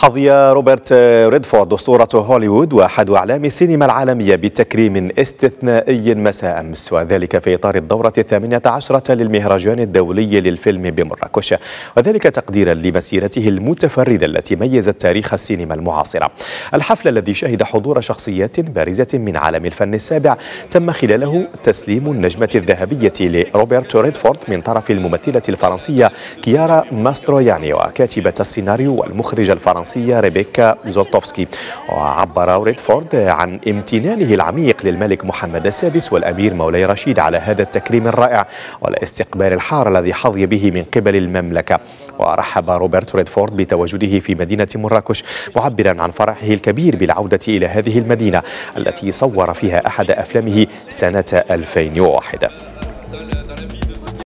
حظي روبرت ريدفورد أسطورة هوليوود وأحد أعلام السينما العالمية بتكريم استثنائي مساء. أمس وذلك في إطار الدورة الثامنة عشرة للمهرجان الدولي للفيلم بمراكش وذلك تقديرا لمسيرته المتفردة التي ميزت تاريخ السينما المعاصرة. الحفل الذي شهد حضور شخصيات بارزة من عالم الفن السابع تم خلاله تسليم النجمة الذهبية لروبرت ريدفورد من طرف الممثلة الفرنسية كيارا ماستروياني وكاتبة السيناريو والمخرج الفرنسي الفرنسية ريبيكا زولتوفسكي. وعبر ريدفورد عن امتنانه العميق للملك محمد السادس والأمير مولاي رشيد على هذا التكريم الرائع والاستقبال الحار الذي حظي به من قبل المملكة. ورحب روبرت ريدفورد بتواجده في مدينة مراكش معبرا عن فرحه الكبير بالعودة إلى هذه المدينة التي صور فيها أحد أفلامه سنة 2001